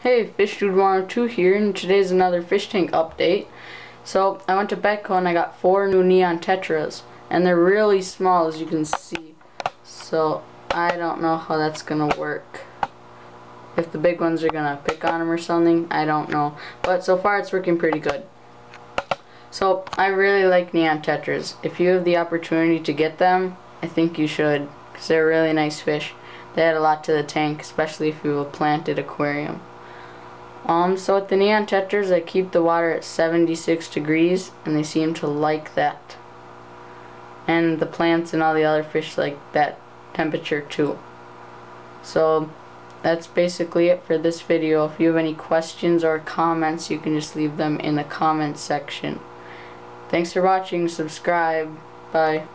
Hey, Fish Dude 102 here, and today's another fish tank update. So, I went to Petco and I got four new neon tetras, and they're really small as you can see. So, I don't know how that's gonna work. If the big ones are gonna pick on them or something, I don't know. But so far it's working pretty good. So, I really like neon tetras. If you have the opportunity to get them, I think you should, because they're really nice fish. They add a lot to the tank, especially if you have a planted aquarium. Um, so with the neon tetras, I keep the water at 76 degrees, and they seem to like that. And the plants and all the other fish like that temperature too. So, that's basically it for this video. If you have any questions or comments, you can just leave them in the comment section. Thanks for watching. Subscribe. Bye.